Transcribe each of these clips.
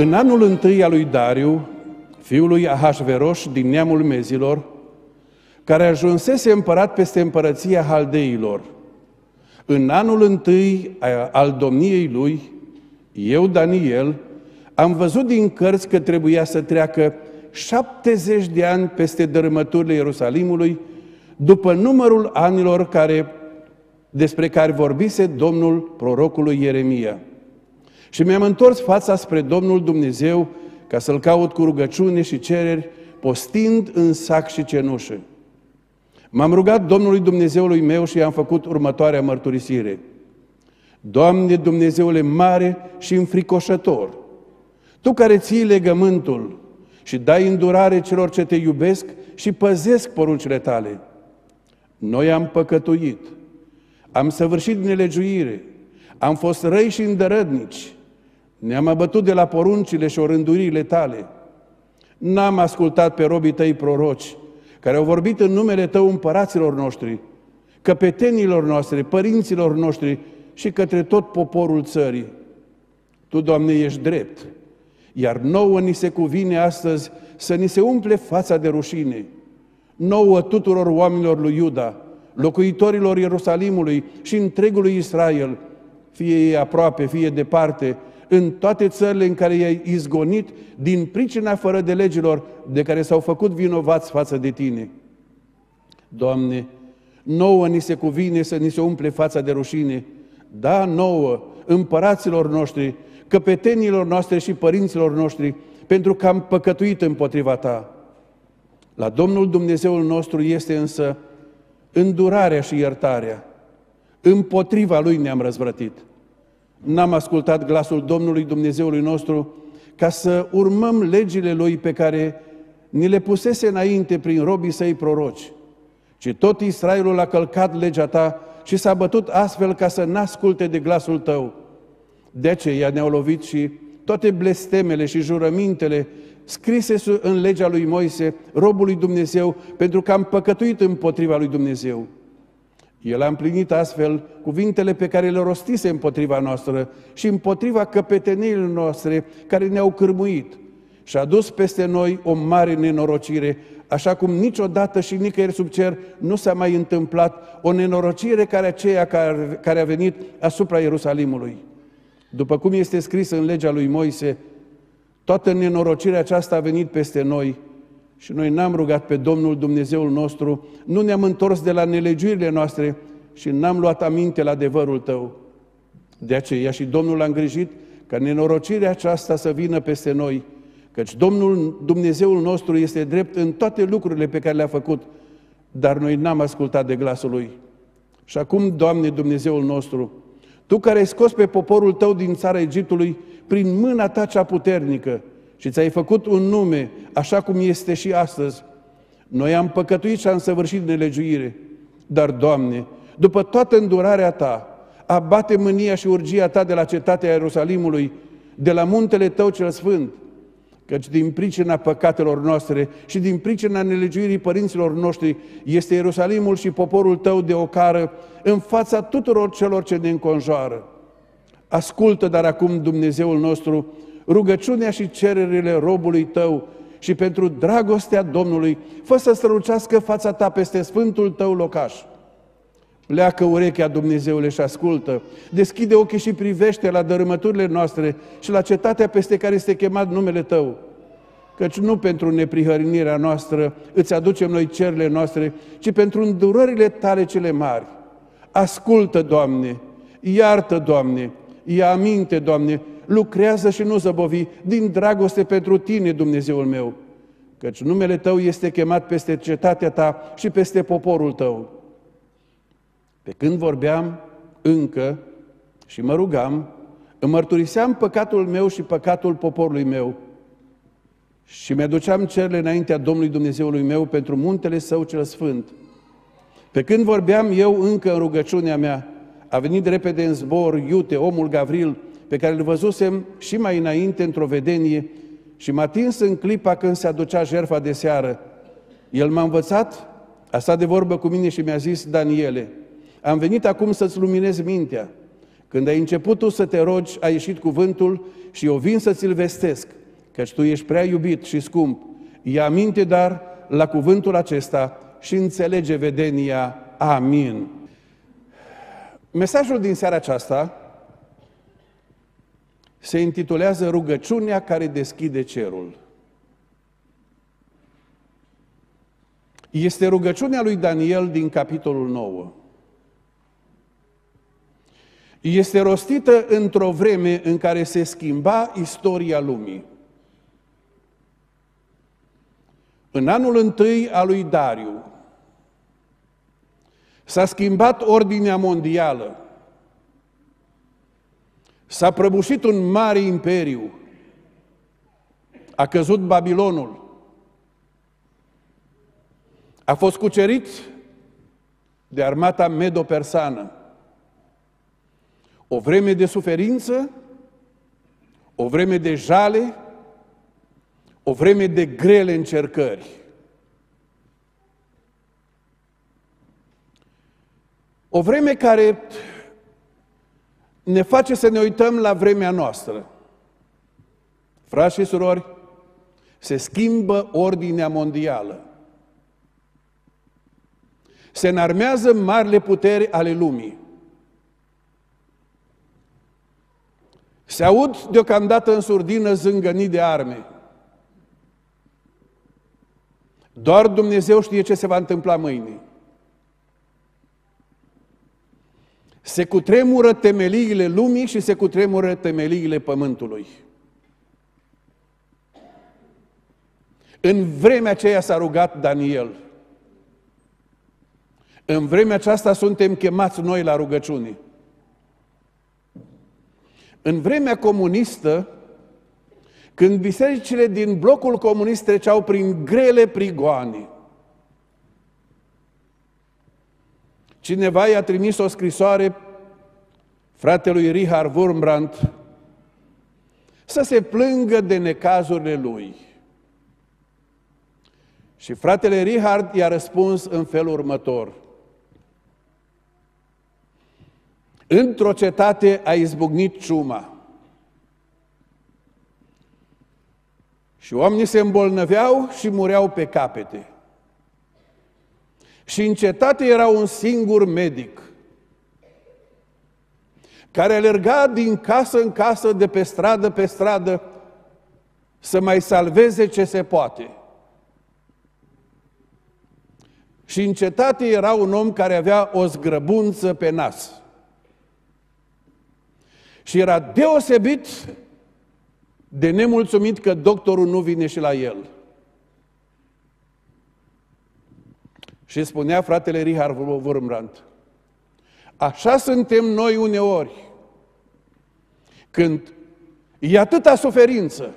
În anul întâi al lui Dariu, fiul lui Ahasveros din neamul Mezilor, care ajunsese împărat peste împărăția Haldeilor. În anul întâi al domniei lui, eu, Daniel, am văzut din cărți că trebuia să treacă 70 de ani peste dărâmăturile Ierusalimului, după numărul anilor care, despre care vorbise Domnul prorocului Ieremia. Și mi-am întors fața spre Domnul Dumnezeu ca să-L caut cu rugăciune și cereri, postind în sac și cenușă. M-am rugat Domnului Dumnezeului meu și i-am făcut următoarea mărturisire. Doamne Dumnezeule mare și înfricoșător, Tu care ții legământul și dai îndurare celor ce te iubesc și păzesc poruncile Tale. Noi am păcătuit, am săvârșit nelegiuire, am fost răi și îndărădnici, ne-am abătut de la poruncile și orândurile Tale. N-am ascultat pe robii Tăi proroci, care au vorbit în numele Tău împăraților noștri, căpetenilor noastre, părinților noștri și către tot poporul țării. Tu, Doamne, ești drept, iar nouă ni se cuvine astăzi să ni se umple fața de rușine. Nouă tuturor oamenilor lui Iuda, locuitorilor Ierusalimului și întregului Israel, fie ei aproape, fie departe, în toate țările în care i-ai izgonit din pricina fără de legilor de care s-au făcut vinovați față de tine. Doamne, nouă ni se cuvine să ni se umple fața de rușine, da, nouă, împăraților noștri, căpetenilor noastre și părinților noștri, pentru că am păcătuit împotriva Ta. La Domnul Dumnezeul nostru este însă îndurarea și iertarea. Împotriva Lui ne-am răzvrătit. N-am ascultat glasul Domnului Dumnezeului nostru ca să urmăm legile Lui pe care ni le pusese înainte prin robii săi proroci, ci tot Israelul a călcat legea ta și s-a bătut astfel ca să n-asculte de glasul tău. De aceea ne-au lovit și toate blestemele și jurămintele scrise în legea lui Moise, robului Dumnezeu, pentru că am păcătuit împotriva lui Dumnezeu. El a împlinit astfel cuvintele pe care le rostise împotriva noastră și împotriva căpetenilor noastre care ne-au cârmuit și a dus peste noi o mare nenorocire, așa cum niciodată și nicăieri sub cer nu s-a mai întâmplat o nenorocire care aceea care a venit asupra Ierusalimului. După cum este scris în legea lui Moise, toată nenorocirea aceasta a venit peste noi și noi n-am rugat pe Domnul Dumnezeul nostru, nu ne-am întors de la nelegiurile noastre și n-am luat aminte la adevărul Tău. De aceea și Domnul a îngrijit ca nenorocirea aceasta să vină peste noi, căci Domnul Dumnezeul nostru este drept în toate lucrurile pe care le-a făcut, dar noi n-am ascultat de glasul Lui. Și acum, Doamne Dumnezeul nostru, Tu care ai scos pe poporul Tău din țara Egiptului prin mâna Ta cea puternică, și ți-ai făcut un nume așa cum este și astăzi. Noi am păcătuit și am săvârșit nelegiuire, dar, Doamne, după toată îndurarea Ta, abate mânia și urgia Ta de la cetatea Ierusalimului, de la muntele Tău cel Sfânt, căci din pricina păcatelor noastre și din pricina nelegiuirii părinților noștri este Ierusalimul și poporul Tău de ocară în fața tuturor celor ce ne înconjoară. Ascultă, dar acum, Dumnezeul nostru, rugăciunea și cererile robului tău și pentru dragostea Domnului, fă să strălucească fața ta peste sfântul tău locaș. Pleacă urechea Dumnezeule și ascultă, deschide ochii și privește la dărâmăturile noastre și la cetatea peste care este chemat numele Tău. Căci nu pentru neprihănirea noastră îți aducem noi cerile noastre, ci pentru îndurările Tale cele mari. Ascultă, Doamne, iartă, Doamne, ia aminte, Doamne, lucrează și nu zăbovi, din dragoste pentru tine, Dumnezeul meu, căci numele tău este chemat peste cetatea ta și peste poporul tău. Pe când vorbeam încă și mă rugam, îmi mărturiseam păcatul meu și păcatul poporului meu și mi-aduceam cerile înaintea Domnului Dumnezeului meu pentru muntele său cel sfânt. Pe când vorbeam eu încă în rugăciunea mea, a venit repede în zbor Iute, omul Gavril, pe care îl văzusem și mai înainte într-o vedenie și m-a atins în clipa când se aducea jertfa de seară. El m-a învățat, a stat de vorbă cu mine și mi-a zis, Daniele, am venit acum să-ți luminez mintea, Când ai început tu să te rogi, a ieșit cuvântul și eu vin să ți-l vestesc, căci tu ești prea iubit și scump. Ia aminte, dar, la cuvântul acesta și înțelege vedenia. Amin. Mesajul din seara aceasta se intitulează Rugăciunea care deschide cerul. Este rugăciunea lui Daniel din capitolul 9. Este rostită într-o vreme în care se schimba istoria lumii. În anul întâi al lui Dariu s-a schimbat ordinea mondială. S-a prăbușit un mare imperiu. A căzut Babilonul. A fost cucerit de armata medo-persană. O vreme de suferință, o vreme de jale, o vreme de grele încercări. O vreme care ne face să ne uităm la vremea noastră. Frați și surori, se schimbă ordinea mondială. Se înarmează marile puteri ale lumii. Se aud deocamdată în surdină zângănii de arme. Doar Dumnezeu știe ce se va întâmpla mâine. Se cutremură temeliile lumii și se cutremură temeliile pământului. În vremea aceea s-a rugat Daniel. În vremea aceasta suntem chemați noi la rugăciune. În vremea comunistă, când bisericile din blocul comunist treceau prin grele prigoane, cineva i-a trimis o scrisoare fratelui Richard Wurmbrandt să se plângă de necazurile lui. Și fratele Richard i-a răspuns în felul următor. Într-o cetate a izbucnit ciuma. Și oamenii se îmbolnăveau și mureau pe capete. Și în cetate era un singur medic care alerga din casă în casă, de pe stradă pe stradă, să mai salveze ce se poate. Și în cetate era un om care avea o zgrăbunță pe nas. Și era deosebit de nemulțumit că doctorul nu vine și la el. Și spunea fratele Richard Wurmbrand, așa suntem noi uneori, când e atâta suferință,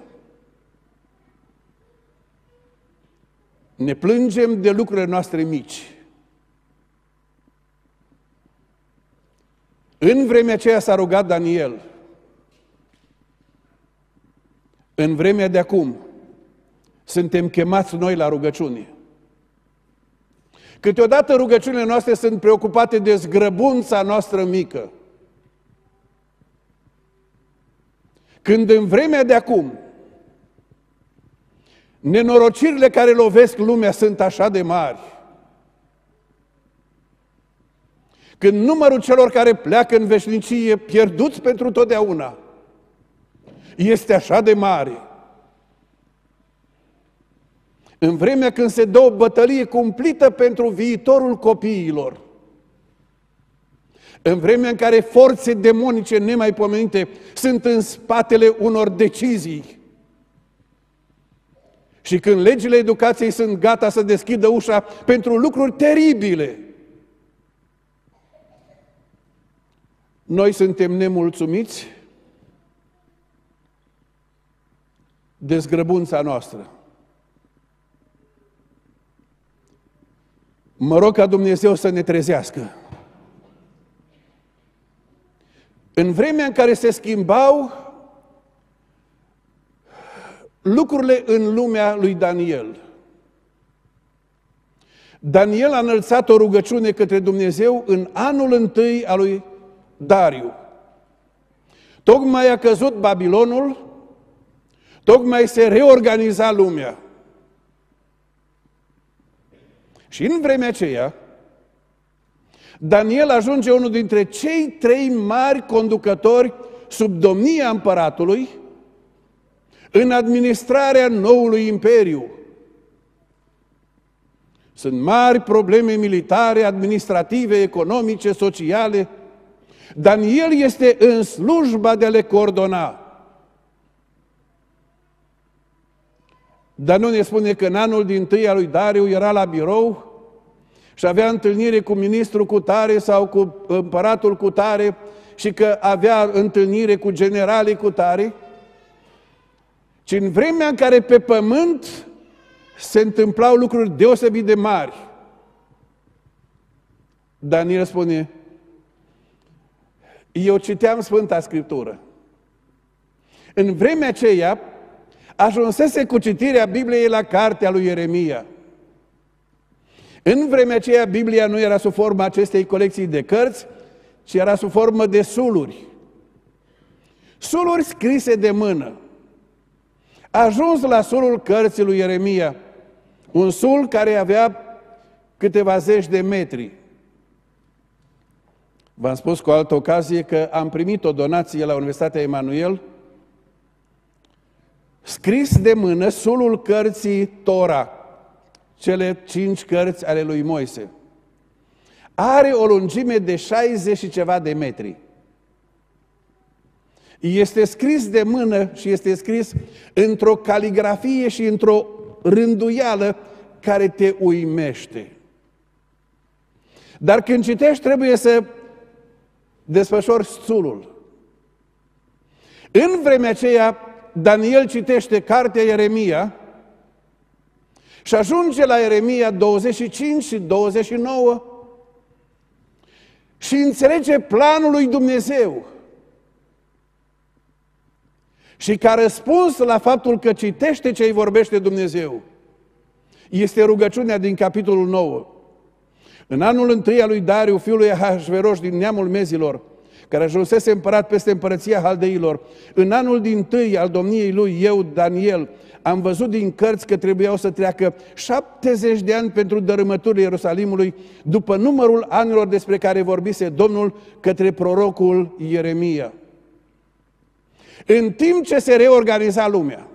ne plângem de lucrurile noastre mici. În vremea aceea s-a rugat Daniel. În vremea de acum suntem chemați noi la rugăciune. Câteodată rugăciunile noastre sunt preocupate de zgrăbunța noastră mică. Când în vremea de acum nenorocirile care lovesc lumea sunt așa de mari, când numărul celor care pleacă în veșnicie pierduți pentru totdeauna este așa de mare, în vremea când se dă o bătălie cumplită pentru viitorul copiilor, în vremea în care forțe demonice nemaipomenite sunt în spatele unor decizii, și când legile educației sunt gata să deschidă ușa pentru lucruri teribile, noi suntem nemulțumiți de zgrăbunța noastră. Mă rog ca Dumnezeu să ne trezească. În vremea în care se schimbau lucrurile în lumea lui Daniel, Daniel a înălțat o rugăciune către Dumnezeu în anul întâi al lui Dariu. Tocmai a căzut Babilonul, tocmai se reorganiza lumea. Și în vremea aceea, Daniel ajunge unul dintre cei trei mari conducători sub domnia împăratului în administrarea noului imperiu. Sunt mari probleme militare, administrative, economice, sociale. Daniel este în slujba de a le coordona. Dar nu ne spune că în anul din tâi al lui Dariu era la birou și avea întâlnire cu ministrul cu tare sau cu împăratul cu tare și că avea întâlnire cu generalii cu tare, ci în vremea în care pe pământ se întâmplau lucruri deosebit de mari. Daniel spune, eu citeam Sfânta Scriptură. În vremea aceea, ajunsese cu citirea Bibliei la cartea lui Ieremia. În vremea aceea, Biblia nu era sub forma acestei colecții de cărți, ci era sub formă de suluri. Suluri scrise de mână. A ajuns la sulul cărții lui Ieremia, un sul care avea câteva zeci de metri. V-am spus cu altă ocazie că am primit o donație la Universitatea Emanuel, scris de mână sulul cărții Tora, cele cinci cărți ale lui Moise. Are o lungime de 60 și ceva de metri. Este scris de mână și este scris într-o caligrafie și într-o rânduială care te uimește. Dar când citești, trebuie să desfășori sulul. În vremea aceea, Daniel citește cartea Ieremia și ajunge la Ieremia 25 și 29 și înțelege planul lui Dumnezeu. Și ca răspuns la faptul că citește ce îi vorbește Dumnezeu, este rugăciunea din capitolul 9. În anul întâi al lui Dariu, fiul lui Ahasveroș din neamul mezilor, care ajunsese împărat peste împărăția haldeilor, în anul din tâi al domniei lui, eu, Daniel, am văzut din cărți că trebuiau să treacă 70 de ani pentru dărâmăturile Ierusalimului, după numărul anilor despre care vorbise Domnul către prorocul Ieremia. În timp ce se reorganiza lumea,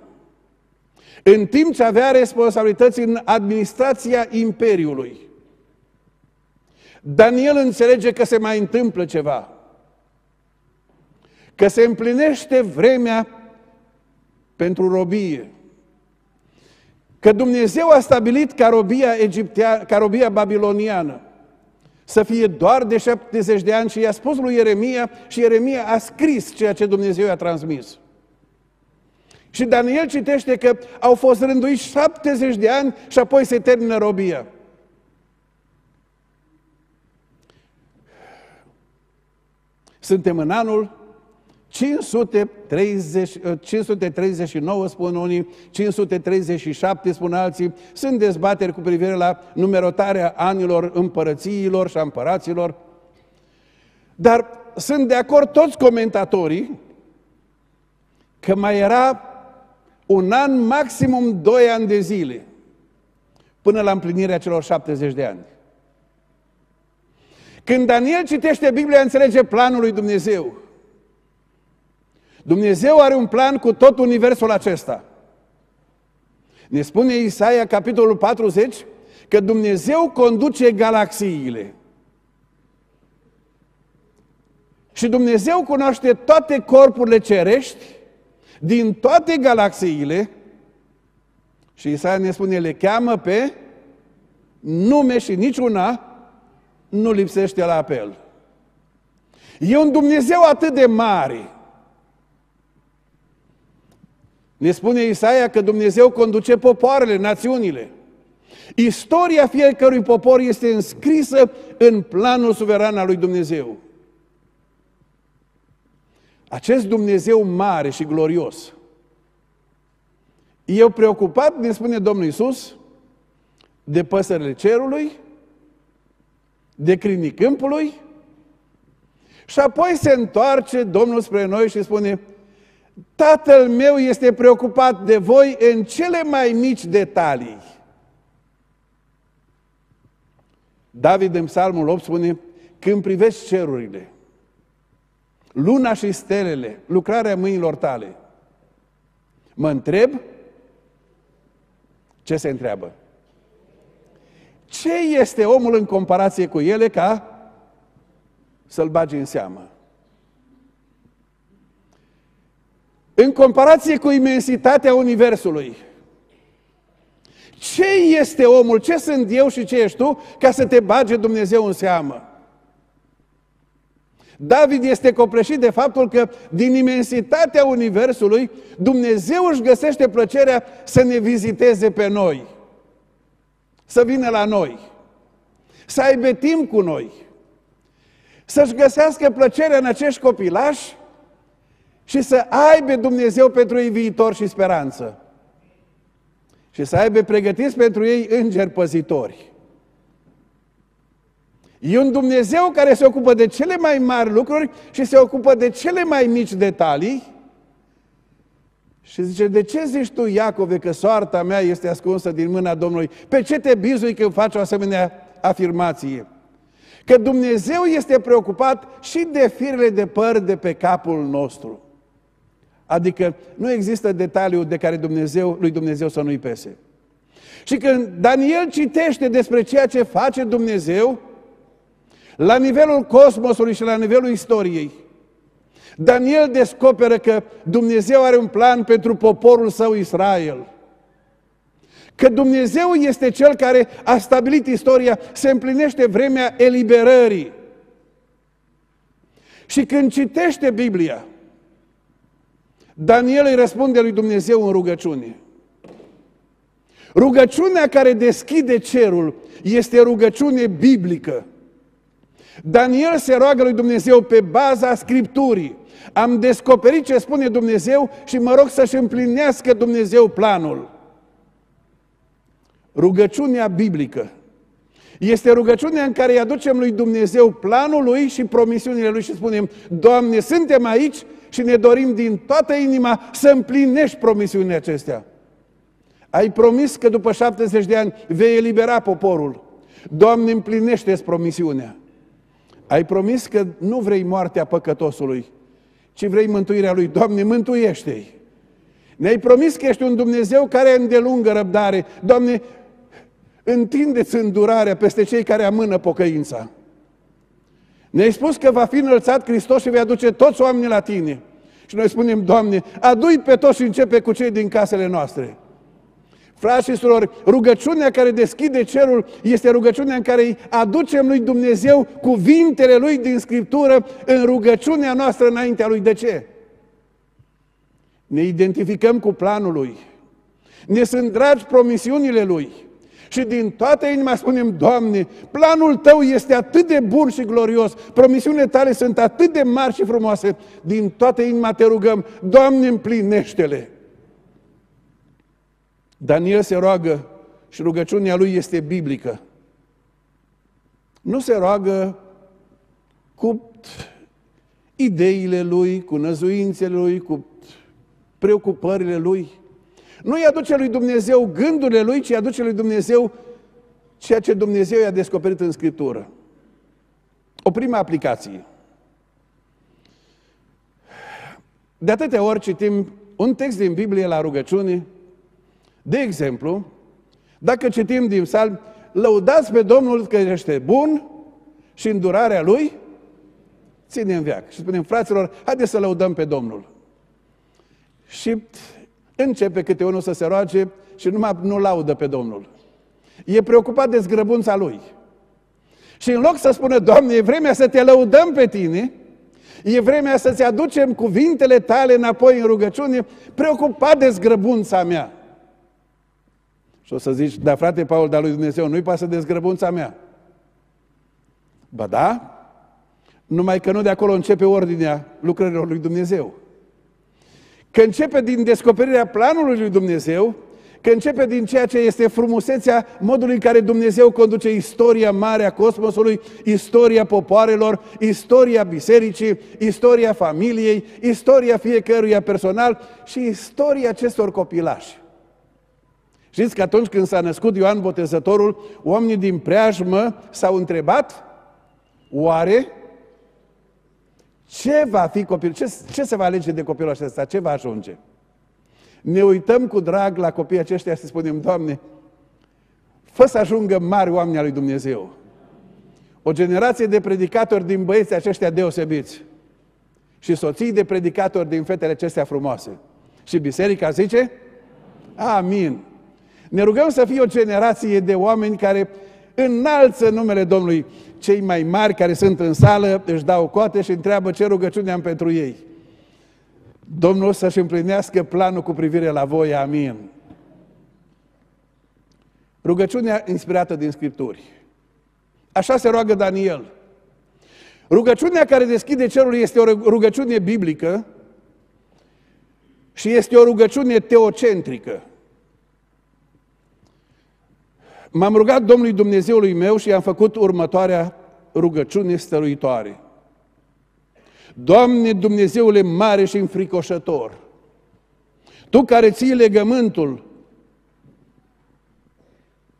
în timp ce avea responsabilități în administrația Imperiului, Daniel înțelege că se mai întâmplă ceva. Că se împlinește vremea pentru robie. Că Dumnezeu a stabilit ca robia, egiptea, ca robia babiloniană să fie doar de 70 de ani și i-a spus lui Ieremia și Ieremia a scris ceea ce Dumnezeu i-a transmis. Și Daniel citește că au fost rânduiți 70 de ani și apoi se termină robia. Suntem în anul 530, 539 spun unii, 537 spun alții, sunt dezbateri cu privire la numerotarea anilor împărățiilor și a împăraților, dar sunt de acord toți comentatorii că mai era un an, maximum doi ani de zile, până la împlinirea celor 70 de ani. Când Daniel citește Biblia, înțelege planul lui Dumnezeu. Dumnezeu are un plan cu tot universul acesta. Ne spune Isaia, capitolul 40, că Dumnezeu conduce galaxiile. Și Dumnezeu cunoaște toate corpurile cerești din toate galaxiile și Isaia ne spune, le cheamă pe nume și niciuna nu lipsește la apel. E un Dumnezeu atât de mare. Ne spune Isaia că Dumnezeu conduce popoarele, națiunile. Istoria fiecărui popor este înscrisă în planul suveran al lui Dumnezeu. Acest Dumnezeu mare și glorios e preocupat, ne spune Domnul Isus, de păsările cerului, de crinii câmpului Și apoi se întoarce Domnul spre noi și spune, Tatăl meu este preocupat de voi în cele mai mici detalii. David în psalmul 8 spune, când privești cerurile, luna și stelele, lucrarea mâinilor tale, mă întreb ce se întreabă. Ce este omul în comparație cu ele ca să-l bagi în seamă? În comparație cu imensitatea Universului, ce este omul, ce sunt eu și ce ești tu, ca să te bage Dumnezeu în seamă? David este copleșit de faptul că din imensitatea Universului Dumnezeu își găsește plăcerea să ne viziteze pe noi, să vină la noi, să aibă timp cu noi, să-și găsească plăcerea în acești copilași și să aibă Dumnezeu pentru ei viitor și speranță. Și să aibă pregătiți pentru ei îngeri păzitori. E un Dumnezeu care se ocupă de cele mai mari lucruri și se ocupă de cele mai mici detalii. Și zice, de ce zici tu, Iacove, că soarta mea este ascunsă din mâna Domnului? Pe ce te bizui când faci o asemenea afirmație? Că Dumnezeu este preocupat și de firele de păr de pe capul nostru. Adică nu există detaliu de care Dumnezeu, lui Dumnezeu să nu-i pese. Și când Daniel citește despre ceea ce face Dumnezeu, la nivelul cosmosului și la nivelul istoriei, Daniel descoperă că Dumnezeu are un plan pentru poporul său Israel. Că Dumnezeu este Cel care a stabilit istoria, se împlinește vremea eliberării. Și când citește Biblia, Daniel îi răspunde lui Dumnezeu în rugăciune. Rugăciunea care deschide cerul este rugăciune biblică. Daniel se roagă lui Dumnezeu pe baza Scripturii. Am descoperit ce spune Dumnezeu și mă rog să-și împlinească Dumnezeu planul. Rugăciunea biblică este rugăciunea în care îi aducem lui Dumnezeu planul lui și promisiunile lui și spunem, Doamne, suntem aici și ne dorim din toată inima să împlinești promisiunile acestea. Ai promis că după 70 de ani vei elibera poporul. Doamne, împlinește-ți promisiunea. Ai promis că nu vrei moartea păcătosului, ci vrei mântuirea lui. Doamne, mântuiește-i! Ne-ai promis că ești un Dumnezeu care îndelungă răbdare. Doamne, întindeți îndurarea peste cei care amână pocăința. Ne-ai spus că va fi înălțat Hristos și vei aduce toți oamenii la tine. Și noi spunem, Doamne, adu pe toți și începe cu cei din casele noastre. Frați și surori, rugăciunea care deschide cerul este rugăciunea în care îi aducem lui Dumnezeu cuvintele lui din Scriptură în rugăciunea noastră înaintea lui. De ce? Ne identificăm cu planul lui. Ne sunt dragi promisiunile lui. Și din toată inima spunem, Doamne, planul Tău este atât de bun și glorios, promisiunile Tale sunt atât de mari și frumoase, din toată inima Te rugăm, Doamne, împlinește-le. Daniel se roagă și rugăciunea lui este biblică. Nu se roagă cu ideile lui, cu năzuințele lui, cu preocupările lui. Nu îi aduce lui Dumnezeu gândurile lui, ci îi aduce lui Dumnezeu ceea ce Dumnezeu i-a descoperit în Scriptură. O primă aplicație. De atâtea ori citim un text din Biblie la rugăciune de exemplu, dacă citim din psalm, lăudați pe Domnul că este bun și îndurarea Lui ține în veac. Și spunem, fraților, haideți să lăudăm pe Domnul. Și începe câte unul să se roage și numai nu laudă pe Domnul. E preocupat de zgrăbunța Lui. Și în loc să spună, Doamne, e vremea să te lăudăm pe tine, e vremea să-ți aducem cuvintele tale înapoi în rugăciune, preocupat de zgrăbunța mea. Și o să zici, da frate Paul, dar lui Dumnezeu nu-i pasă de zgrăbunța mea. Ba da, numai că nu de acolo începe ordinea lucrărilor lui Dumnezeu. Că începe din descoperirea planului lui Dumnezeu, Că începe din ceea ce este frumusețea modului în care Dumnezeu conduce istoria mare a cosmosului, istoria popoarelor, istoria bisericii, istoria familiei, istoria fiecăruia personal și istoria acestor copilași. Știți că atunci când s-a născut Ioan Botezătorul, oamenii din preajmă s-au întrebat, oare ce va fi copilul, ce, ce se va alege de copilul acesta, ce va ajunge? Ne uităm cu drag la copiii aceștia și spunem, Doamne, fă să ajungă mari oameni al lui Dumnezeu. O generație de predicatori din băieții aceștia deosebiți și soții de predicatori din fetele acestea frumoase. Și biserica zice, amin. Ne rugăm să fie o generație de oameni care înalță numele Domnului. Cei mai mari care sunt în sală își dau coate și întreabă ce rugăciune am pentru ei. Domnul să-și împlinească planul cu privire la voi, amin. Rugăciunea inspirată din Scripturi. Așa se roagă Daniel. Rugăciunea care deschide cerul este o rugăciune biblică și este o rugăciune teocentrică. M-am rugat Domnului Dumnezeului meu și am făcut următoarea rugăciune stăruitoare. Doamne Dumnezeule mare și înfricoșător, Tu care ții legământul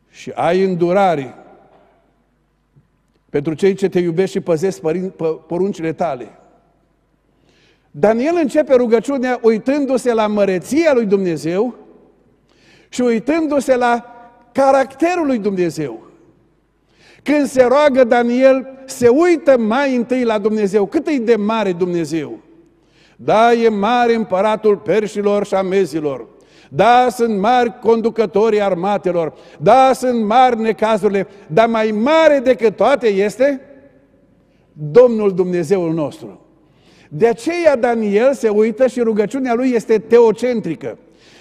și ai îndurare pentru cei ce te iubesc și păzesc poruncile tale. Daniel începe rugăciunea uitându-se la măreția lui Dumnezeu și uitându-se la caracterul lui Dumnezeu. Când se roagă Daniel, se uită mai întâi la Dumnezeu. Cât e de mare Dumnezeu? Da, e mare împăratul perșilor și amezilor. Da, sunt mari conducătorii armatelor. Da, sunt mari necazurile. Dar mai mare decât toate este Domnul Dumnezeul nostru. De aceea Daniel se uită și rugăciunea lui este teocentrică.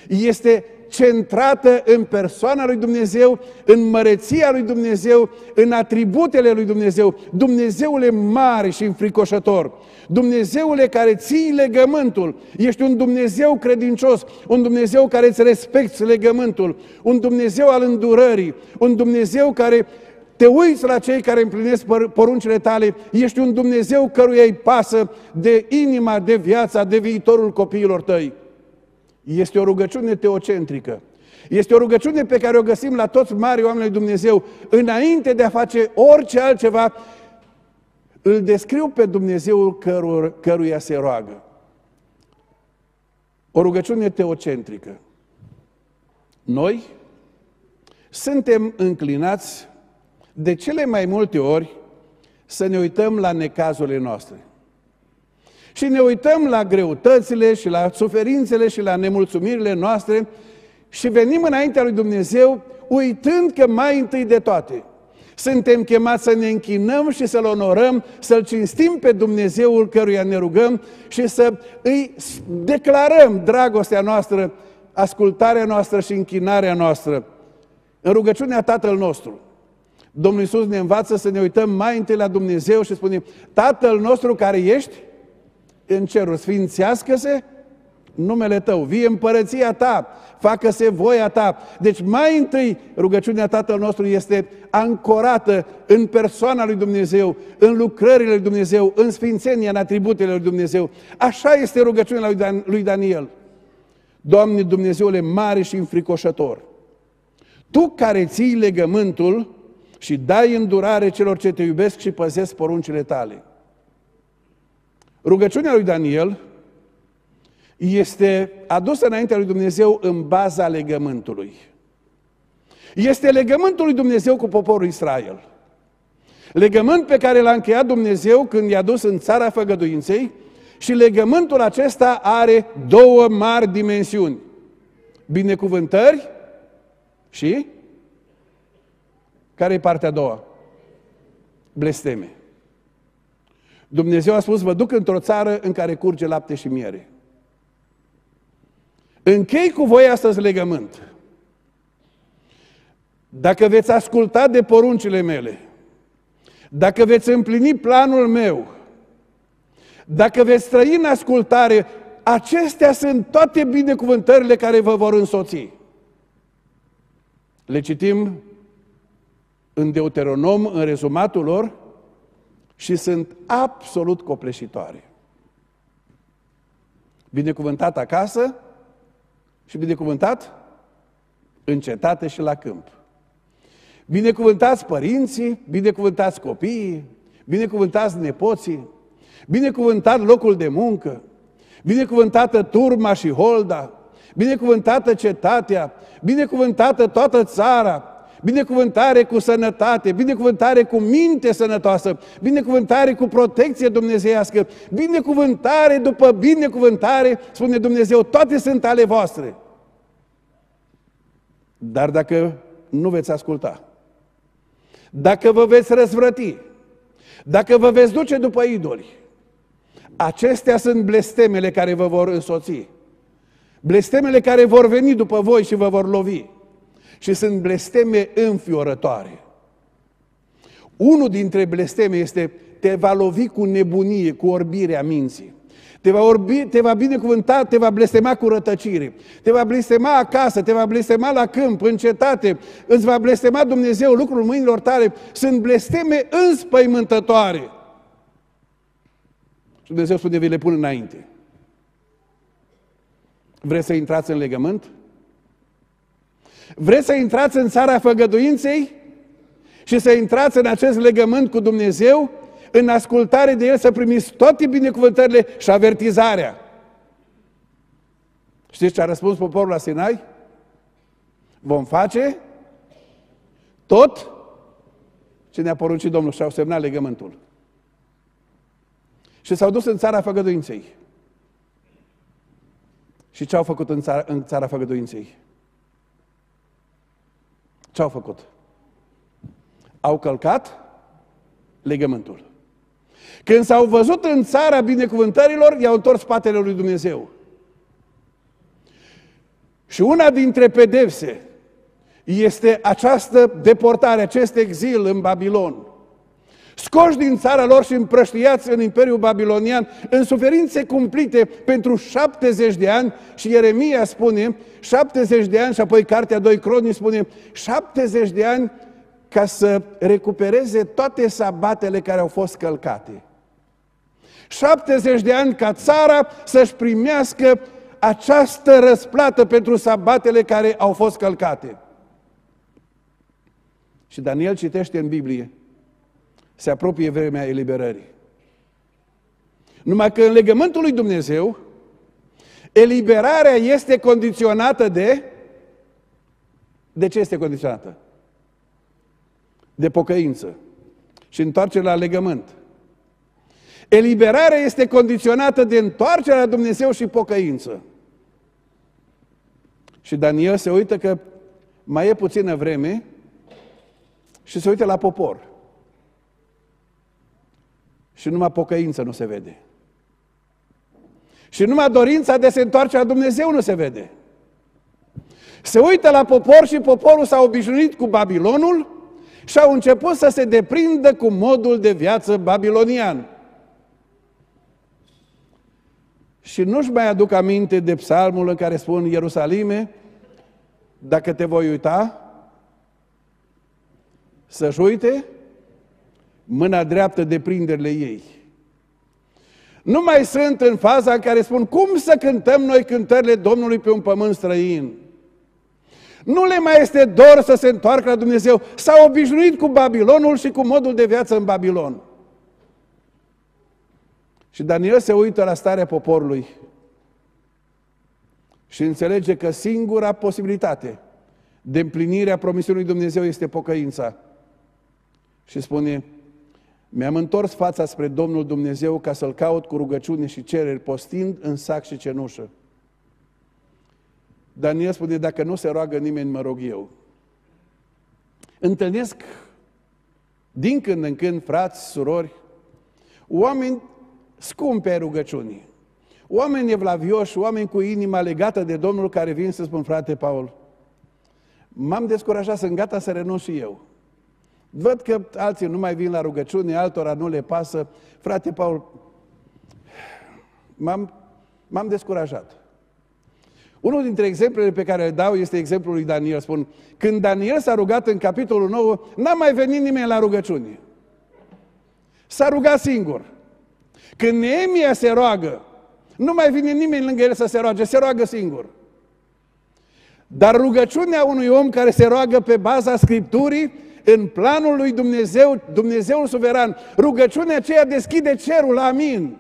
Este centrată în persoana lui Dumnezeu, în măreția lui Dumnezeu, în atributele lui Dumnezeu. Dumnezeule mare și înfricoșător, Dumnezeule care ții legământul, ești un Dumnezeu credincios, un Dumnezeu care îți respecti legământul, un Dumnezeu al îndurării, un Dumnezeu care te uiți la cei care împlinesc poruncile tale, ești un Dumnezeu căruia îi pasă de inima, de viața, de viitorul copiilor tăi. Este o rugăciune teocentrică. Este o rugăciune pe care o găsim la toți mari oameni lui Dumnezeu. Înainte de a face orice altceva, îl descriu pe Dumnezeul căru- căruia se roagă. O rugăciune teocentrică. Noi suntem înclinați de cele mai multe ori să ne uităm la necazurile noastre și ne uităm la greutățile și la suferințele și la nemulțumirile noastre și venim înaintea lui Dumnezeu uitând că mai întâi de toate suntem chemați să ne închinăm și să-L onorăm, să-L cinstim pe Dumnezeul căruia ne rugăm și să îi declarăm dragostea noastră, ascultarea noastră și închinarea noastră. În rugăciunea Tatăl nostru, Domnul Iisus ne învață să ne uităm mai întâi la Dumnezeu și spunem, Tatăl nostru care ești în cerul, sfințească-se numele Tău, vie împărăția Ta, facă-se voia Ta. Deci mai întâi rugăciunea Tatăl nostru este ancorată în persoana lui Dumnezeu, în lucrările lui Dumnezeu, în sfințenia, în atributele lui Dumnezeu. Așa este rugăciunea lui, Dan- lui Daniel. Doamne Dumnezeule mare și înfricoșător, Tu care ții legământul și dai îndurare celor ce te iubesc și păzesc poruncile Tale. Rugăciunea lui Daniel este adusă înaintea lui Dumnezeu în baza legământului. Este legământul lui Dumnezeu cu poporul Israel. Legământ pe care l-a încheiat Dumnezeu când i-a dus în țara făgăduinței și legământul acesta are două mari dimensiuni. Binecuvântări și care e partea a doua? Blesteme. Dumnezeu a spus, vă duc într-o țară în care curge lapte și miere. Închei cu voi astăzi legământ. Dacă veți asculta de poruncile mele, dacă veți împlini planul meu, dacă veți trăi în ascultare, acestea sunt toate binecuvântările care vă vor însoți. Le citim în Deuteronom, în rezumatul lor, și sunt absolut copleșitoare. Binecuvântat acasă și binecuvântat în cetate și la câmp. Binecuvântați părinții, binecuvântați copiii, binecuvântați nepoții, binecuvântat locul de muncă, binecuvântată turma și holda, binecuvântată cetatea, binecuvântată toată țara, binecuvântare cu sănătate, binecuvântare cu minte sănătoasă, binecuvântare cu protecție dumnezeiască, binecuvântare după binecuvântare, spune Dumnezeu, toate sunt ale voastre. Dar dacă nu veți asculta, dacă vă veți răzvrăti, dacă vă veți duce după idoli, acestea sunt blestemele care vă vor însoți. Blestemele care vor veni după voi și vă vor lovi. Și sunt blesteme înfiorătoare. Unul dintre blesteme este te va lovi cu nebunie, cu orbirea minții. Te va, orbi, te va binecuvânta, te va blestema cu rătăcire. Te va blestema acasă, te va blestema la câmp, în cetate. Îți va blestema Dumnezeu lucrul mâinilor tale. Sunt blesteme înspăimântătoare. Și Dumnezeu spune, vi le pun înainte. Vreți să intrați în legământ? Vreți să intrați în țara făgăduinței? Și să intrați în acest legământ cu Dumnezeu? în ascultare de El să primiți toate binecuvântările și avertizarea. Știți ce a răspuns poporul la Sinai? Vom face tot ce ne-a poruncit Domnul și au semnat legământul. Și s-au dus în țara făgăduinței. Și ce au făcut în țara, în țara făgăduinței? Ce au făcut? Au călcat legământul. Când s-au văzut în țara binecuvântărilor, i-au întors spatele lui Dumnezeu. Și una dintre pedepse este această deportare, acest exil în Babilon. Scoși din țara lor și împrăștiați în Imperiul Babilonian în suferințe cumplite pentru 70 de ani și Ieremia spune 70 de ani și apoi Cartea 2 Cronii spune 70 de ani ca să recupereze toate sabatele care au fost călcate. 70 de ani ca țara să-și primească această răsplată pentru sabatele care au fost călcate. Și Daniel citește în Biblie, se apropie vremea eliberării. Numai că în legământul lui Dumnezeu, eliberarea este condiționată de... De ce este condiționată? De pocăință. Și întoarce la legământ. Eliberarea este condiționată de întoarcerea la Dumnezeu și pocăință. Și Daniel se uită că mai e puțină vreme și se uită la popor. Și numai pocăință nu se vede. Și numai dorința de a se întoarce la Dumnezeu nu se vede. Se uită la popor și poporul s-a obișnuit cu Babilonul și au început să se deprindă cu modul de viață babilonian. Și nu-și mai aduc aminte de psalmul în care spun Ierusalime, dacă te voi uita, să-și uite mâna dreaptă de prinderile ei. Nu mai sunt în faza în care spun cum să cântăm noi cântările Domnului pe un pământ străin. Nu le mai este dor să se întoarcă la Dumnezeu. S-au obișnuit cu Babilonul și cu modul de viață în Babilon. Și Daniel se uită la starea poporului și înțelege că singura posibilitate de împlinire a promisiunii lui Dumnezeu este pocăința. Și spune, mi-am întors fața spre Domnul Dumnezeu ca să-L caut cu rugăciune și cereri, postind în sac și cenușă. Daniel spune, dacă nu se roagă nimeni, mă rog eu. Întâlnesc din când în când frați, surori, oameni scumpe rugăciunii. Oameni evlavioși, oameni cu inima legată de Domnul care vin să spun, frate Paul, m-am descurajat, sunt gata să renunț și eu. Văd că alții nu mai vin la rugăciune, altora nu le pasă. Frate Paul, m-am, m-am descurajat. Unul dintre exemplele pe care le dau este exemplul lui Daniel. Spun, când Daniel s-a rugat în capitolul 9, n-a mai venit nimeni la rugăciune. S-a rugat singur. Când Neemia se roagă, nu mai vine nimeni lângă el să se roage, se roagă singur. Dar rugăciunea unui om care se roagă pe baza Scripturii, în planul lui Dumnezeu, Dumnezeul suveran, rugăciunea aceea deschide cerul, amin.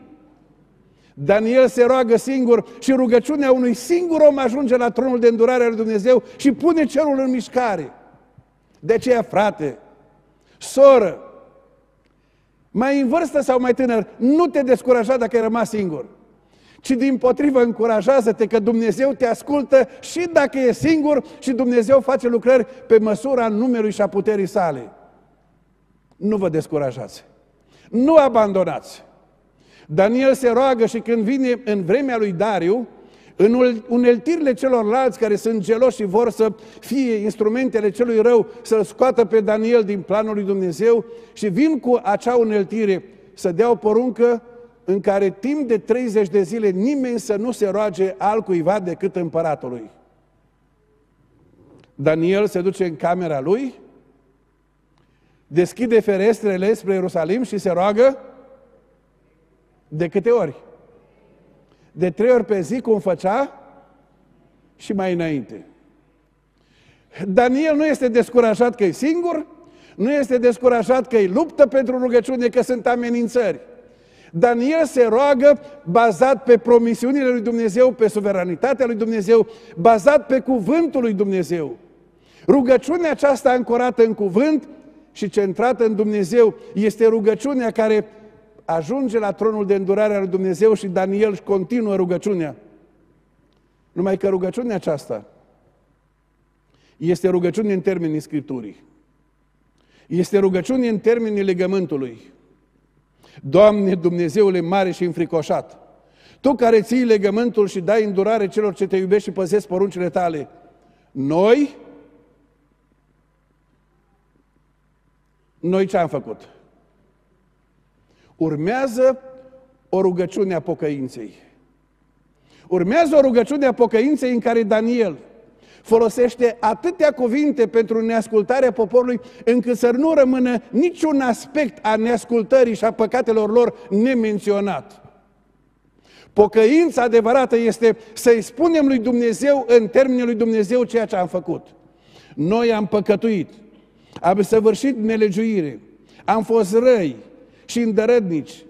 Daniel se roagă singur și rugăciunea unui singur om ajunge la tronul de îndurare al lui Dumnezeu și pune cerul în mișcare. De aceea, frate, soră, mai în vârstă sau mai tânăr, nu te descuraja dacă ai rămas singur ci din potrivă încurajează-te că Dumnezeu te ascultă și dacă e singur și Dumnezeu face lucrări pe măsura numelui și a puterii sale. Nu vă descurajați. Nu abandonați. Daniel se roagă și când vine în vremea lui Dariu, în uneltirile celorlalți care sunt geloși și vor să fie instrumentele celui rău, să-l scoată pe Daniel din planul lui Dumnezeu și vin cu acea uneltire să dea o poruncă în care timp de 30 de zile nimeni să nu se roage altcuiva decât împăratului. Daniel se duce în camera lui, deschide ferestrele spre Ierusalim și se roagă de câte ori? De trei ori pe zi, cum făcea și mai înainte. Daniel nu este descurajat că e singur, nu este descurajat că e luptă pentru rugăciune, că sunt amenințări. Daniel se roagă bazat pe promisiunile lui Dumnezeu, pe suveranitatea lui Dumnezeu, bazat pe cuvântul lui Dumnezeu. Rugăciunea aceasta ancorată în cuvânt și centrată în Dumnezeu este rugăciunea care ajunge la tronul de îndurare al lui Dumnezeu și Daniel își continuă rugăciunea. Numai că rugăciunea aceasta este rugăciune în termenii Scripturii. Este rugăciune în termenii legământului. Doamne, Dumnezeule mare și înfricoșat, Tu care ții legământul și dai îndurare celor ce te iubesc și păzesc poruncile tale, noi, noi ce am făcut? Urmează o rugăciune a pocăinței. Urmează o rugăciune a pocăinței în care Daniel folosește atâtea cuvinte pentru neascultarea poporului, încât să nu rămână niciun aspect a neascultării și a păcatelor lor nemenționat. Pocăința adevărată este să-i spunem lui Dumnezeu în termenii lui Dumnezeu ceea ce am făcut. Noi am păcătuit, am săvârșit nelegiuire, am fost răi și îndărădnici,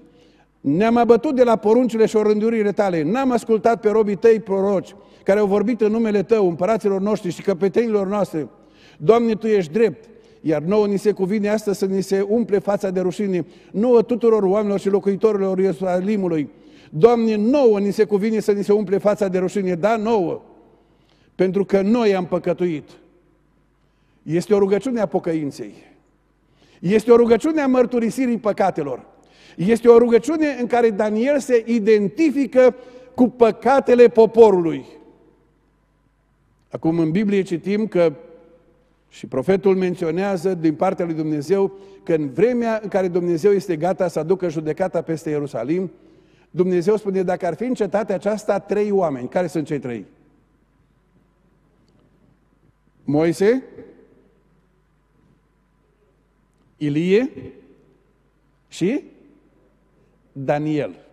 ne-am abătut de la poruncile și orândurile tale, n-am ascultat pe robii tăi proroci, care au vorbit în numele Tău, împăraților noștri și căpetenilor noastre. Doamne, Tu ești drept, iar nouă ni se cuvine astăzi să ni se umple fața de rușine, nouă tuturor oamenilor și locuitorilor Ierusalimului. Doamne, nouă ni se cuvine să ni se umple fața de rușine, da, nouă, pentru că noi am păcătuit. Este o rugăciune a pocăinței. Este o rugăciune a mărturisirii păcatelor. Este o rugăciune în care Daniel se identifică cu păcatele poporului. Acum în Biblie citim că și profetul menționează din partea lui Dumnezeu că în vremea în care Dumnezeu este gata să aducă judecata peste Ierusalim, Dumnezeu spune, dacă ar fi în cetatea aceasta trei oameni, care sunt cei trei? Moise, Ilie și Daniel.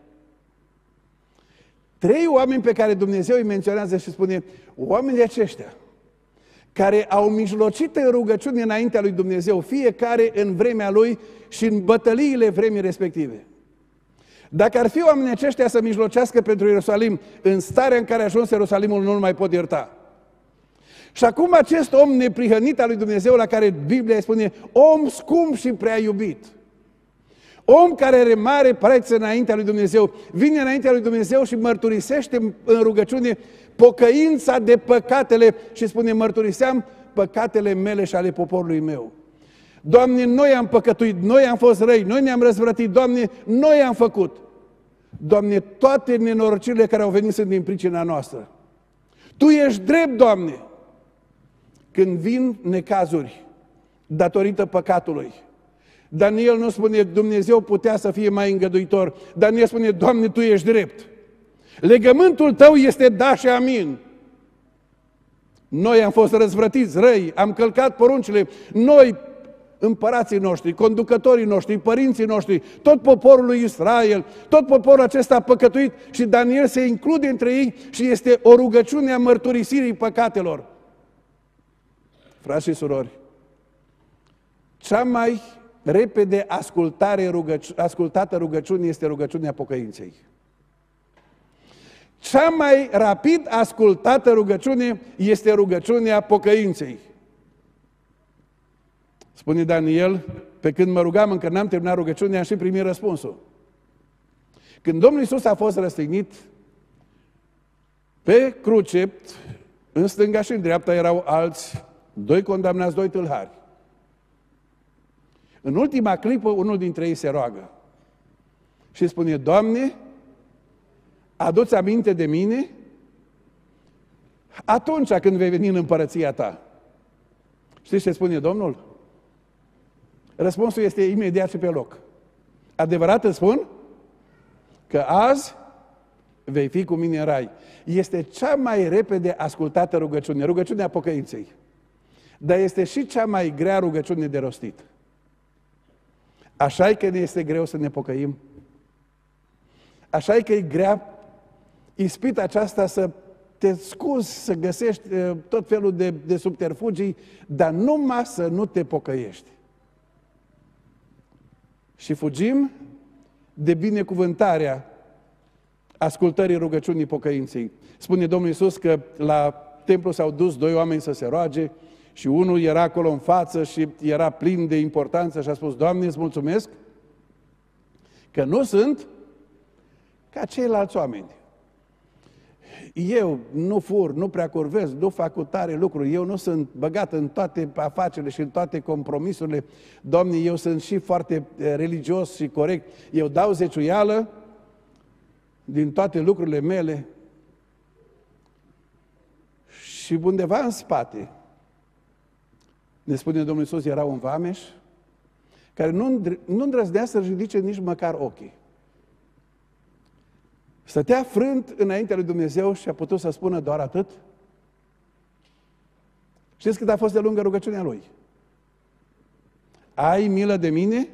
Trei oameni pe care Dumnezeu îi menționează și spune, oamenii aceștia, care au mijlocit în rugăciune înaintea lui Dumnezeu, fiecare în vremea lui și în bătăliile vremii respective. Dacă ar fi oamenii aceștia să mijlocească pentru Ierusalim, în starea în care a ajuns Ierusalimul, nu-l mai pot ierta. Și acum acest om neprihănit al lui Dumnezeu, la care Biblia spune, om scump și prea iubit, Om care are mare preț înaintea lui Dumnezeu, vine înaintea lui Dumnezeu și mărturisește în rugăciune pocăința de păcatele și spune, mărturiseam păcatele mele și ale poporului meu. Doamne, noi am păcătuit, noi am fost răi, noi ne-am răzvrătit, Doamne, noi am făcut. Doamne, toate nenorocirile care au venit sunt din pricina noastră. Tu ești drept, Doamne, când vin necazuri datorită păcatului. Daniel nu spune, Dumnezeu putea să fie mai îngăduitor. Daniel spune, Doamne, Tu ești drept. Legământul Tău este da și amin. Noi am fost răzvrătiți, răi, am călcat poruncile. Noi, împărații noștri, conducătorii noștri, părinții noștri, tot poporul lui Israel, tot poporul acesta a păcătuit și Daniel se include între ei și este o rugăciune a mărturisirii păcatelor. Frați și surori, cea mai repede ascultare rugăci- ascultată rugăciune este rugăciunea pocăinței. Cea mai rapid ascultată rugăciune este rugăciunea pocăinței. Spune Daniel, pe când mă rugam, încă n-am terminat rugăciunea, am și primit răspunsul. Când Domnul Isus a fost răstignit, pe cruce, în stânga și în dreapta erau alți, doi condamnați, doi tâlhari. În ultima clipă, unul dintre ei se roagă și spune, Doamne, aduți aminte de mine atunci când vei veni în împărăția ta. Știți ce spune Domnul? Răspunsul este imediat și pe loc. Adevărat îți spun că azi vei fi cu mine în rai. Este cea mai repede ascultată rugăciune, rugăciunea pocăinței. Dar este și cea mai grea rugăciune de rostit. Așa e că ne este greu să ne pocăim. Așa e că e grea ispita aceasta să te scuzi, să găsești uh, tot felul de, de subterfugii, dar numai să nu te pocăiești. Și fugim de binecuvântarea ascultării rugăciunii pocăinței. Spune Domnul Iisus că la templu s-au dus doi oameni să se roage și unul era acolo în față și era plin de importanță și a spus, Doamne, îți mulțumesc că nu sunt ca ceilalți oameni. Eu nu fur, nu prea curvez, nu fac cu tare lucruri, eu nu sunt băgat în toate afacerile și în toate compromisurile. Doamne, eu sunt și foarte eh, religios și corect. Eu dau zeciuială din toate lucrurile mele și undeva în spate, ne spune Domnul Iisus, era un vameș care nu, nu îndrăznea să ridice nici măcar ochii. Stătea frânt înaintea lui Dumnezeu și a putut să spună doar atât? Știți cât a fost de lungă rugăciunea lui? Ai milă de mine,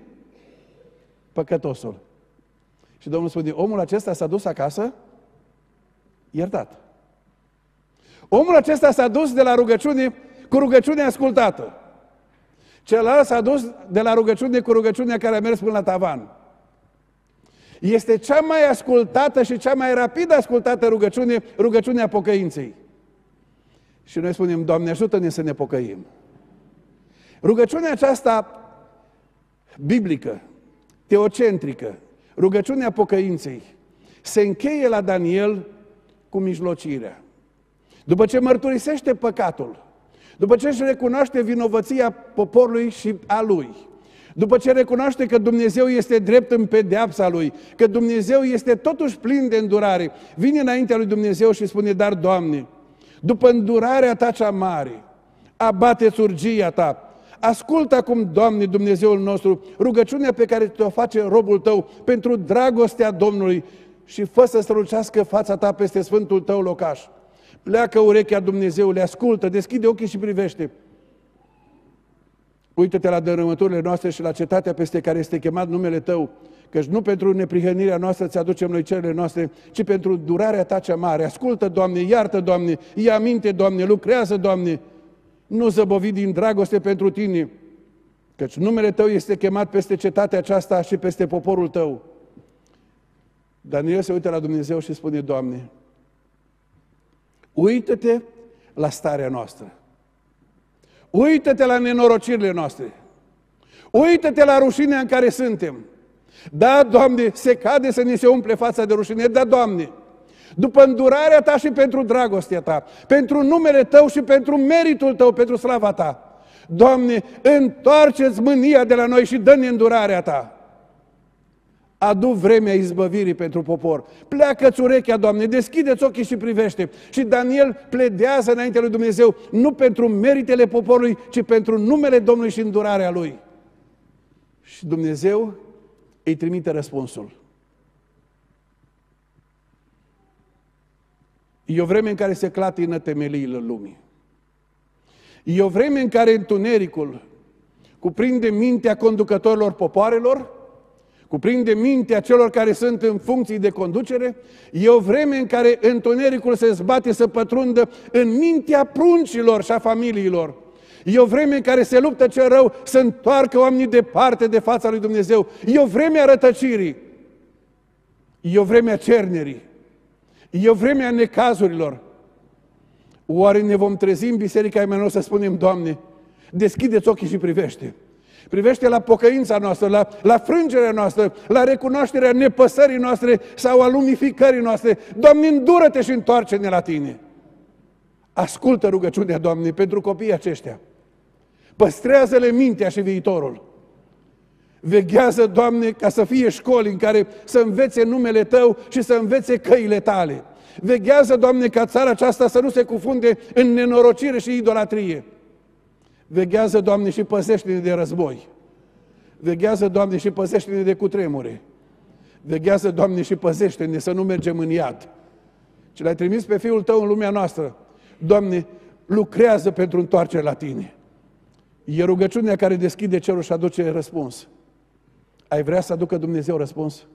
păcătosul. Și Domnul spune, omul acesta s-a dus acasă, iertat. Omul acesta s-a dus de la rugăciune cu rugăciune ascultată. Celălalt s-a dus de la rugăciune cu rugăciunea care a mers până la tavan. Este cea mai ascultată și cea mai rapid ascultată rugăciune, rugăciunea pocăinței. Și noi spunem, Doamne, ajută-ne să ne pocăim. Rugăciunea aceasta biblică, teocentrică, rugăciunea pocăinței, se încheie la Daniel cu mijlocirea. După ce mărturisește păcatul, după ce își recunoaște vinovăția poporului și a lui, după ce recunoaște că Dumnezeu este drept în pedeapsa lui, că Dumnezeu este totuși plin de îndurare, vine înaintea lui Dumnezeu și spune, dar Doamne, după îndurarea ta cea mare, abate surgia ta, Ascultă acum, Doamne Dumnezeul nostru, rugăciunea pe care te-o face robul tău pentru dragostea Domnului și fă să strălucească fața ta peste Sfântul tău locaș. Pleacă urechea Dumnezeului, ascultă, deschide ochii și privește. Uită-te la dărâmăturile noastre și la cetatea peste care este chemat numele Tău, căci nu pentru neprihănirea noastră ți aducem noi cererile noastre, ci pentru durarea Ta cea mare. Ascultă, Doamne, iartă, Doamne, ia aminte, Doamne, lucrează, Doamne, nu zăbovi din dragoste pentru Tine, căci numele Tău este chemat peste cetatea aceasta și peste poporul Tău. Daniel se uită la Dumnezeu și spune, Doamne, uită-te la starea noastră. Uită-te la nenorocirile noastre. Uită-te la rușinea în care suntem. Da, Doamne, se cade să ne se umple fața de rușine. Da, Doamne, după îndurarea Ta și pentru dragostea Ta, pentru numele Tău și pentru meritul Tău, pentru slava Ta. Doamne, întoarceți mânia de la noi și dă-ne îndurarea Ta adu vremea izbăvirii pentru popor. Pleacă-ți urechea, Doamne, deschideți ochii și privește. Și Daniel pledează înaintea lui Dumnezeu, nu pentru meritele poporului, ci pentru numele Domnului și îndurarea lui. Și Dumnezeu îi trimite răspunsul. E o vreme în care se clatină temeliile lumii. E o vreme în care întunericul cuprinde mintea conducătorilor popoarelor, cuprinde mintea celor care sunt în funcții de conducere, e o vreme în care întunericul se zbate să pătrundă în mintea pruncilor și a familiilor. E o vreme în care se luptă cel rău să întoarcă oamenii departe de fața lui Dumnezeu. E o vreme a rătăcirii. E o vreme a cernerii. E o vreme a necazurilor. Oare ne vom trezi în Biserica Emanuel să spunem, Doamne, deschideți ochii și privește. Privește la pocăința noastră, la, la frângerea noastră, la recunoașterea nepăsării noastre sau a lumificării noastre. Doamne, îndură-te și întoarce-ne la Tine. Ascultă rugăciunea, Doamne, pentru copiii aceștia. Păstrează-le mintea și viitorul. Veghează, Doamne, ca să fie școli în care să învețe numele Tău și să învețe căile Tale. Veghează, Doamne, ca țara aceasta să nu se cufunde în nenorocire și idolatrie. Veghează, Doamne, și păzește-ne de război. Veghează, Doamne, și păzește-ne de cutremure. Veghează, Doamne, și păzește-ne să nu mergem în iad. Ce l-ai trimis pe Fiul Tău în lumea noastră. Doamne, lucrează pentru întoarcere la Tine. E rugăciunea care deschide cerul și aduce răspuns. Ai vrea să aducă Dumnezeu răspuns?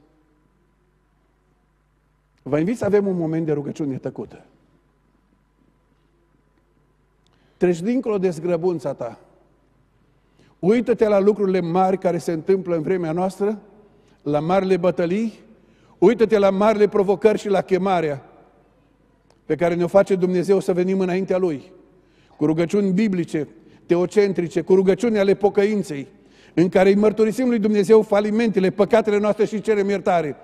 Vă invit să avem un moment de rugăciune tăcută. Treci dincolo de zgrăbunța ta. Uită-te la lucrurile mari care se întâmplă în vremea noastră, la marile bătălii, uită-te la marile provocări și la chemarea pe care ne-o face Dumnezeu să venim înaintea Lui, cu rugăciuni biblice, teocentrice, cu rugăciuni ale pocăinței, în care îi mărturisim lui Dumnezeu falimentele, păcatele noastre și cerem iertare.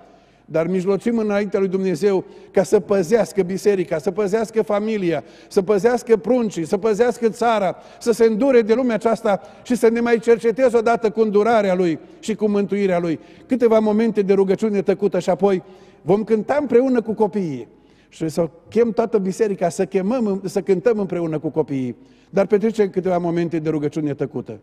Dar mijlocim înaintea lui Dumnezeu ca să păzească biserica, să păzească familia, să păzească pruncii, să păzească țara, să se îndure de lumea aceasta și să ne mai cerceteze odată cu îndurarea Lui și cu mântuirea Lui. Câteva momente de rugăciune tăcută și apoi vom cânta împreună cu copiii și să chem toată biserica, să, chemăm, să cântăm împreună cu copiii. Dar petrecem câteva momente de rugăciune tăcută.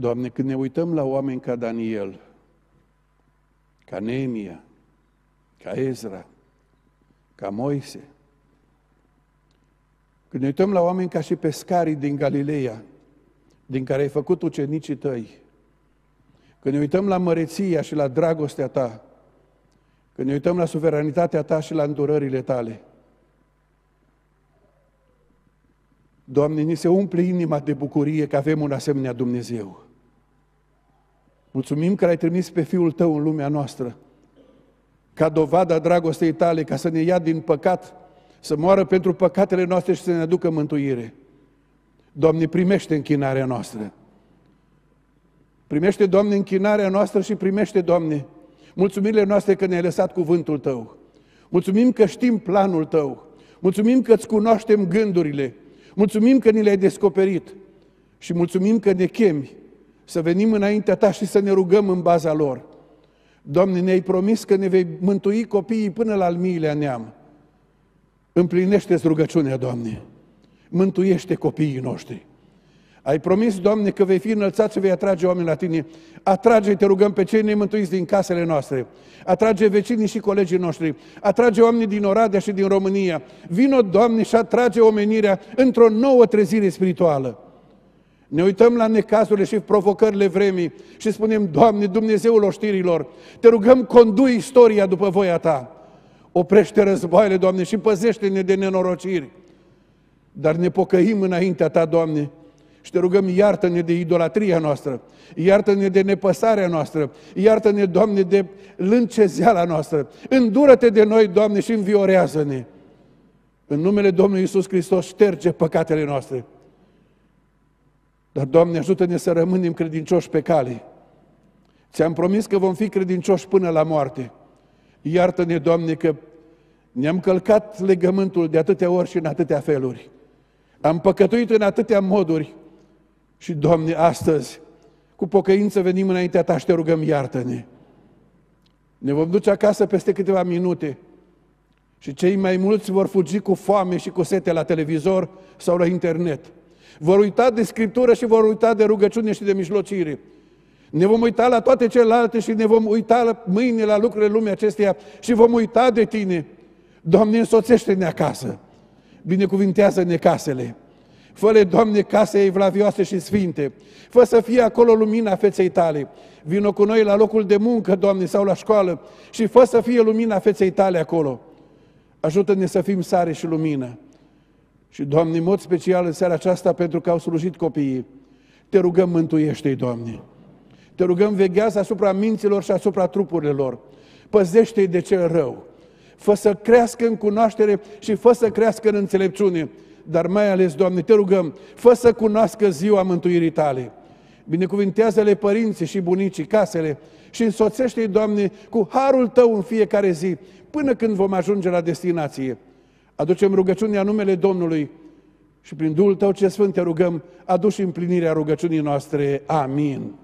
Doamne, când ne uităm la oameni ca Daniel, ca Neemia, ca Ezra, ca Moise, când ne uităm la oameni ca și pescarii din Galileea, din care ai făcut ucenicii tăi, când ne uităm la măreția și la dragostea ta, când ne uităm la suveranitatea ta și la îndurările tale, Doamne, ni se umple inima de bucurie că avem un asemenea Dumnezeu. Mulțumim că l-ai trimis pe Fiul Tău în lumea noastră, ca dovada dragostei Tale, ca să ne ia din păcat, să moară pentru păcatele noastre și să ne aducă mântuire. Doamne, primește închinarea noastră. Primește, Doamne, închinarea noastră și primește, Doamne, mulțumirile noastre că ne-ai lăsat cuvântul Tău. Mulțumim că știm planul Tău. Mulțumim că îți cunoaștem gândurile. Mulțumim că ni le-ai descoperit. Și mulțumim că ne chemi să venim înaintea Ta și să ne rugăm în baza lor. Doamne, ne-ai promis că ne vei mântui copiii până la al miilea neam. Împlinește-ți rugăciunea, Doamne. Mântuiește copiii noștri. Ai promis, Doamne, că vei fi înălțat și vei atrage oameni la Tine. Atrage, te rugăm, pe cei nemântuiți din casele noastre. Atrage vecinii și colegii noștri. Atrage oamenii din Oradea și din România. Vino, Doamne, și atrage omenirea într-o nouă trezire spirituală. Ne uităm la necazurile și provocările vremii și spunem, Doamne, Dumnezeul oștirilor, te rugăm, condui istoria după voia Ta. Oprește războaiele, Doamne, și păzește-ne de nenorociri. Dar ne pocăim înaintea Ta, Doamne, și te rugăm, iartă-ne de idolatria noastră, iartă-ne de nepăsarea noastră, iartă-ne, Doamne, de lâncezeala noastră. Îndură-te de noi, Doamne, și înviorează-ne. În numele Domnului Isus Hristos, șterge păcatele noastre. Dar, Doamne, ajută-ne să rămânem credincioși pe cale. Ți-am promis că vom fi credincioși până la moarte. Iartă-ne, Doamne, că ne-am călcat legământul de atâtea ori și în atâtea feluri. Am păcătuit în atâtea moduri și, Doamne, astăzi, Cu pocăință venim înaintea ta și te rugăm, iartă-ne. Ne vom duce acasă peste câteva minute și cei mai mulți vor fugi cu foame și cu sete la televizor sau la internet. Vor uita de Scriptură și vor uita de rugăciune și de mijlocire. Ne vom uita la toate celelalte și ne vom uita mâine la lucrurile lumii acesteia și vom uita de Tine. Doamne, însoțește-ne acasă. Binecuvintează-ne casele. Fă-le, Doamne, case evlavioase și sfinte. Fă să fie acolo lumina feței tale. Vino cu noi la locul de muncă, Doamne, sau la școală și fă să fie lumina feței tale acolo. Ajută-ne să fim sare și lumină. Și, Doamne, în mod special în seara aceasta, pentru că au slujit copiii, te rugăm, mântuiește-i, Doamne. Te rugăm, veghează asupra minților și asupra trupurilor lor. Păzește-i de cel rău. Fă să crească în cunoaștere și fă să crească în înțelepciune. Dar mai ales, Doamne, te rugăm, fă să cunoască ziua mântuirii tale. Binecuvintează-le părinții și bunicii, casele și însoțește-i, Doamne, cu harul Tău în fiecare zi, până când vom ajunge la destinație. Aducem rugăciunea numele Domnului și prin Duhul Tău ce Sfânt te rugăm, aduci împlinirea rugăciunii noastre. Amin.